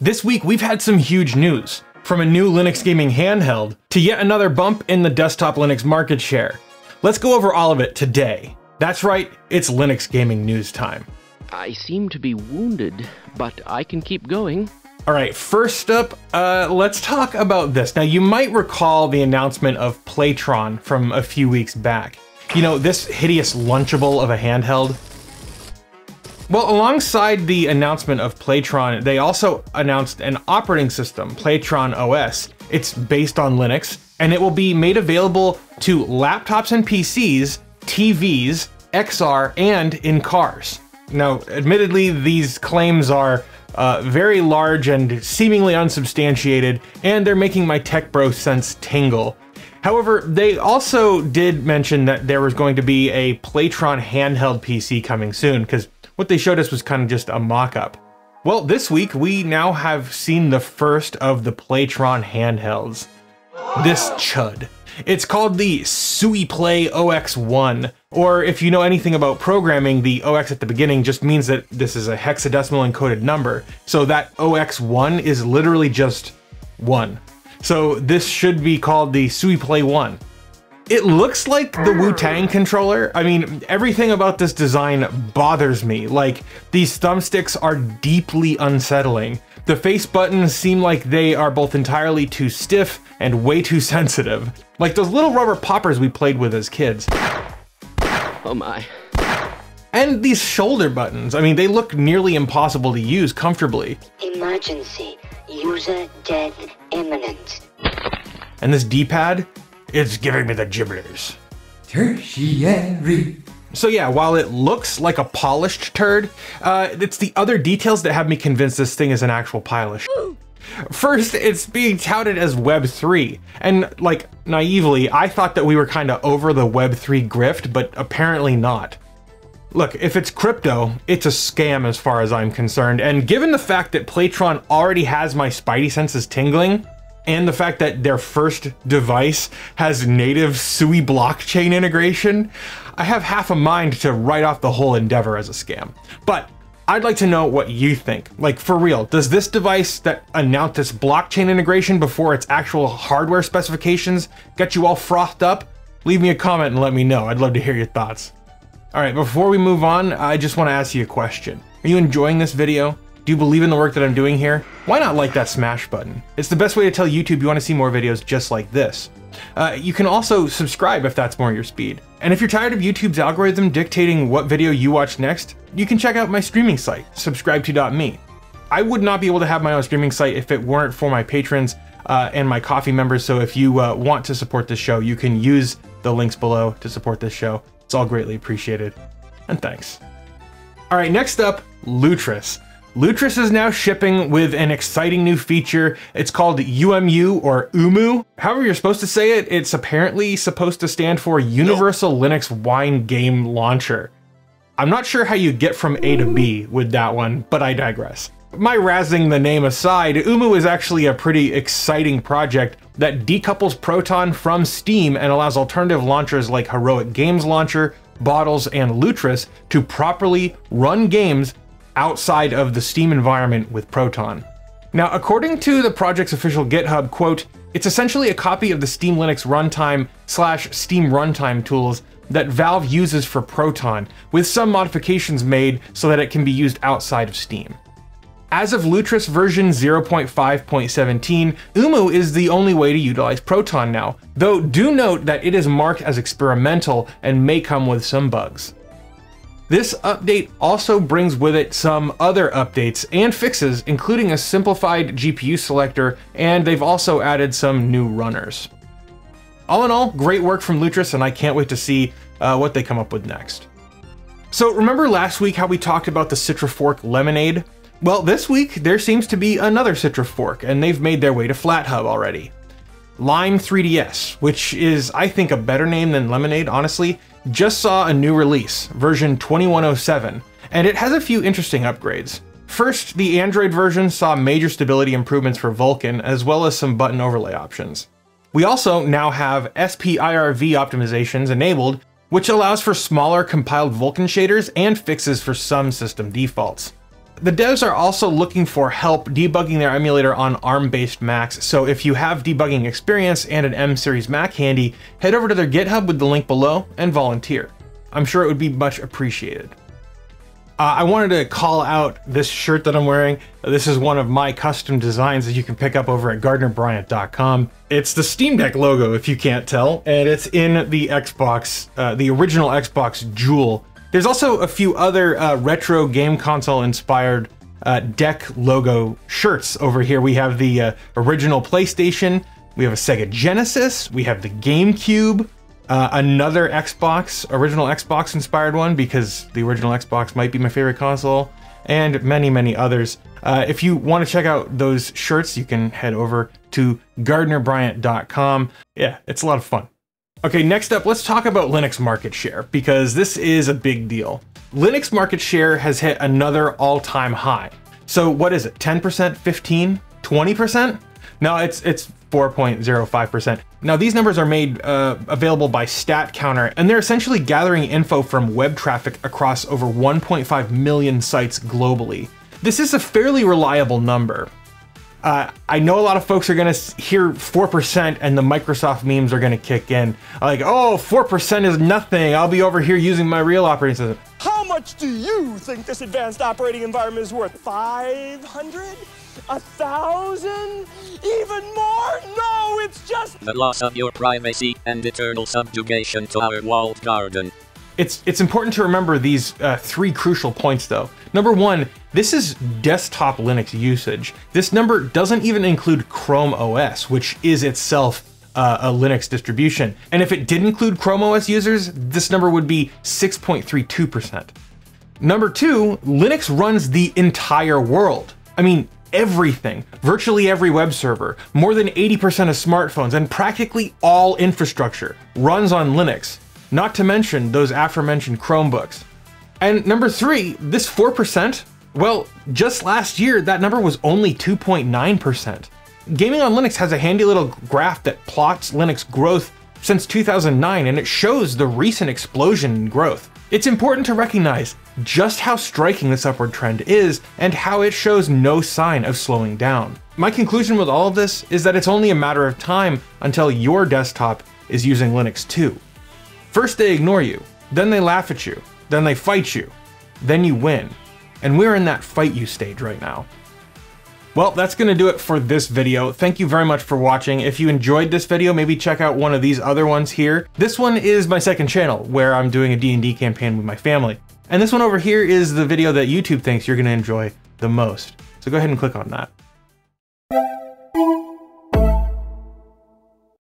This week we've had some huge news, from a new Linux gaming handheld to yet another bump in the desktop Linux market share. Let's go over all of it today. That's right, it's Linux gaming news time. I seem to be wounded, but I can keep going. All right, first up, uh, let's talk about this. Now, you might recall the announcement of Playtron from a few weeks back. You know, this hideous lunchable of a handheld well, alongside the announcement of Playtron, they also announced an operating system, Playtron OS. It's based on Linux, and it will be made available to laptops and PCs, TVs, XR, and in cars. Now, admittedly, these claims are uh, very large and seemingly unsubstantiated, and they're making my tech bro sense tingle. However, they also did mention that there was going to be a Playtron handheld PC coming soon, because what they showed us was kind of just a mock-up. Well, this week we now have seen the first of the Playtron handhelds. This chud. It's called the SuiPlay OX1, or if you know anything about programming, the OX at the beginning just means that this is a hexadecimal encoded number. So that OX1 is literally just 1. So this should be called the SuiPlay 1. It looks like the Wu-Tang controller. I mean, everything about this design bothers me. Like, these thumbsticks are deeply unsettling. The face buttons seem like they are both entirely too stiff and way too sensitive. Like those little rubber poppers we played with as kids. Oh my. And these shoulder buttons, I mean, they look nearly impossible to use comfortably. Emergency. User dead imminent. And this D-pad, it's giving me the gibblers. Tertiary. So yeah, while it looks like a polished turd, uh, it's the other details that have me convinced this thing is an actual pile of shit. First, it's being touted as Web3, and like naively, I thought that we were kind of over the Web3 grift, but apparently not. Look, if it's crypto, it's a scam as far as I'm concerned, and given the fact that Playtron already has my spidey senses tingling, and the fact that their first device has native SUI blockchain integration, I have half a mind to write off the whole endeavor as a scam. But I'd like to know what you think. Like, for real, does this device that announced its blockchain integration before its actual hardware specifications get you all frothed up? Leave me a comment and let me know. I'd love to hear your thoughts. All right, before we move on, I just want to ask you a question. Are you enjoying this video? Do you believe in the work that I'm doing here? Why not like that smash button? It's the best way to tell YouTube you want to see more videos just like this. Uh, you can also subscribe if that's more your speed. And if you're tired of YouTube's algorithm dictating what video you watch next, you can check out my streaming site, subscribe2.me. I would not be able to have my own streaming site if it weren't for my patrons uh, and my Ko-fi members, so if you uh, want to support this show, you can use the links below to support this show. It's all greatly appreciated. And thanks. All right, next up, Lutris. Lutris is now shipping with an exciting new feature. It's called UMU or UMU. However you're supposed to say it, it's apparently supposed to stand for Universal Linux Wine Game Launcher. I'm not sure how you get from A to B with that one, but I digress. My razzing the name aside, UMU is actually a pretty exciting project that decouples Proton from Steam and allows alternative launchers like Heroic Games Launcher, Bottles, and Lutris to properly run games outside of the Steam environment with Proton. Now, according to the project's official GitHub, quote, it's essentially a copy of the Steam Linux runtime slash Steam runtime tools that Valve uses for Proton, with some modifications made so that it can be used outside of Steam. As of Lutris version 0.5.17, UMU is the only way to utilize Proton now, though do note that it is marked as experimental and may come with some bugs. This update also brings with it some other updates and fixes, including a simplified GPU selector, and they've also added some new runners. All in all, great work from Lutris, and I can't wait to see uh, what they come up with next. So remember last week how we talked about the Citra Fork Lemonade? Well, this week there seems to be another Citra Fork, and they've made their way to FlatHub already. Lime3DS, which is, I think, a better name than Lemonade, honestly, just saw a new release, version 2107, and it has a few interesting upgrades. First, the Android version saw major stability improvements for Vulkan, as well as some button overlay options. We also now have SPIRV optimizations enabled, which allows for smaller compiled Vulkan shaders and fixes for some system defaults. The devs are also looking for help debugging their emulator on ARM-based Macs, so if you have debugging experience and an M series Mac handy, head over to their GitHub with the link below and volunteer. I'm sure it would be much appreciated. Uh, I wanted to call out this shirt that I'm wearing. This is one of my custom designs that you can pick up over at GardinerBryant.com. It's the Steam Deck logo, if you can't tell, and it's in the Xbox, uh, the original Xbox Jewel. There's also a few other uh, retro game console inspired uh, deck logo shirts over here. We have the uh, original PlayStation, we have a Sega Genesis, we have the GameCube, uh, another Xbox, original Xbox inspired one, because the original Xbox might be my favorite console, and many, many others. Uh, if you want to check out those shirts, you can head over to gardinerbryant.com. Yeah, it's a lot of fun. Okay, next up, let's talk about Linux market share, because this is a big deal. Linux market share has hit another all-time high. So what is it, 10%, 15, 20%? No, it's it's 4.05%. Now these numbers are made uh, available by StatCounter, and they're essentially gathering info from web traffic across over 1.5 million sites globally. This is a fairly reliable number. Uh, I know a lot of folks are gonna hear 4% and the Microsoft memes are gonna kick in. Like, oh, 4% is nothing. I'll be over here using my real operating system. How much do you think this advanced operating environment is worth? 500? A thousand? Even more? No, it's just the loss of your privacy and eternal subjugation to our walled garden. It's it's important to remember these uh, three crucial points though. Number one, this is desktop Linux usage. This number doesn't even include Chrome OS, which is itself uh, a Linux distribution. And if it did include Chrome OS users, this number would be 6.32%. Number two, Linux runs the entire world. I mean, everything, virtually every web server, more than 80% of smartphones, and practically all infrastructure runs on Linux, not to mention those aforementioned Chromebooks. And number three, this 4%, well, just last year, that number was only 2.9%. Gaming on Linux has a handy little graph that plots Linux growth since 2009, and it shows the recent explosion in growth. It's important to recognize just how striking this upward trend is and how it shows no sign of slowing down. My conclusion with all of this is that it's only a matter of time until your desktop is using Linux too. First they ignore you, then they laugh at you, then they fight you, then you win. And we're in that fight you stage right now. Well, that's going to do it for this video. Thank you very much for watching. If you enjoyed this video, maybe check out one of these other ones here. This one is my second channel, where I'm doing a D&D campaign with my family. And this one over here is the video that YouTube thinks you're going to enjoy the most. So go ahead and click on that.